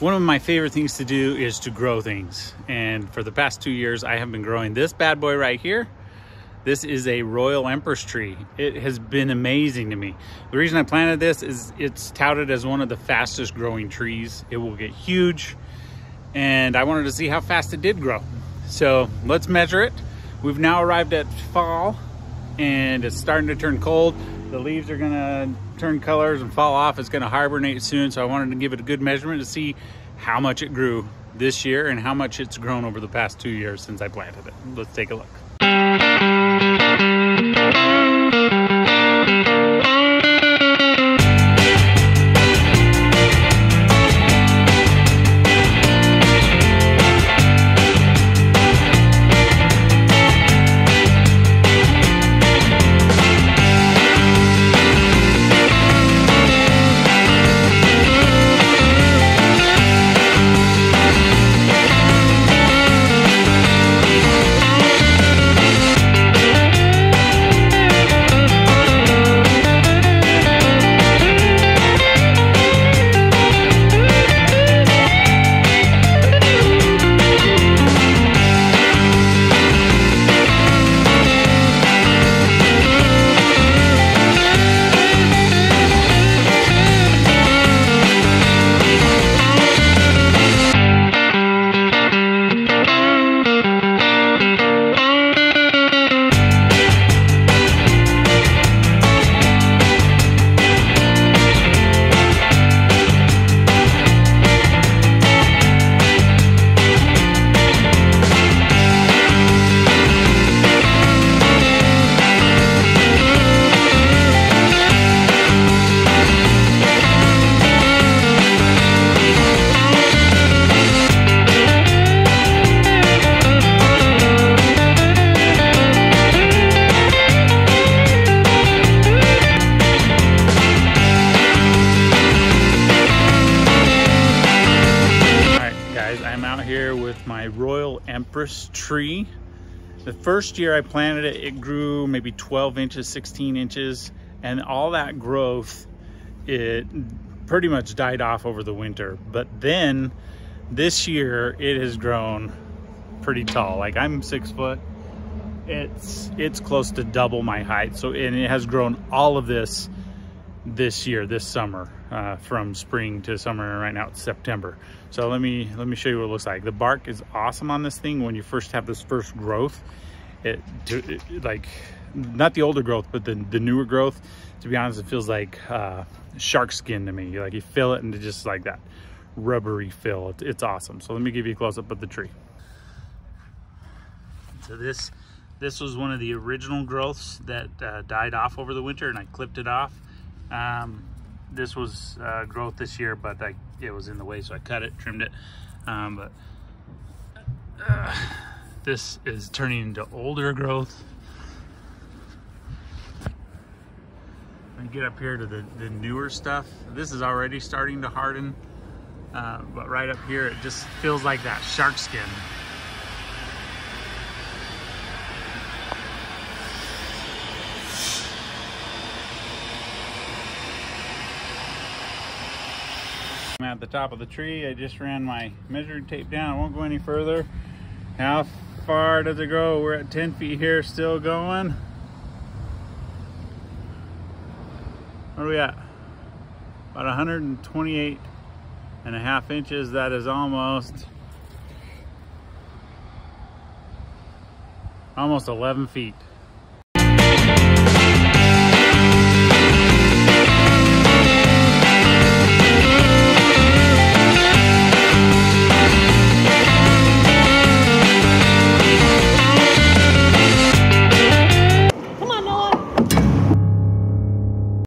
One of my favorite things to do is to grow things. And for the past two years, I have been growing this bad boy right here. This is a Royal Empress tree. It has been amazing to me. The reason I planted this is it's touted as one of the fastest growing trees. It will get huge and I wanted to see how fast it did grow. So let's measure it. We've now arrived at fall and it's starting to turn cold. The leaves are gonna turn colors and fall off. It's gonna hibernate soon. So I wanted to give it a good measurement to see how much it grew this year and how much it's grown over the past two years since I planted it. Let's take a look. Royal Empress tree. The first year I planted it, it grew maybe 12 inches, 16 inches, and all that growth, it pretty much died off over the winter. But then this year it has grown pretty tall. Like I'm six foot, it's it's close to double my height. So and it has grown all of this this year, this summer, uh, from spring to summer. and Right now it's September. So let me let me show you what it looks like. The bark is awesome on this thing when you first have this first growth. It, it like not the older growth, but the the newer growth. To be honest, it feels like uh, shark skin to me. Like you feel it and it's just like that rubbery feel. It, it's awesome. So let me give you a close up of the tree. So this this was one of the original growths that uh, died off over the winter and I clipped it off um, this was uh, growth this year, but I, it was in the way, so I cut it, trimmed it. Um, but uh, this is turning into older growth. You get up here to the, the newer stuff, this is already starting to harden. Uh, but right up here, it just feels like that shark skin. I'm at the top of the tree. I just ran my measuring tape down. I won't go any further. How far does it go? We're at 10 feet here, still going. What are we at? About 128 and a half inches. That is almost, almost 11 feet.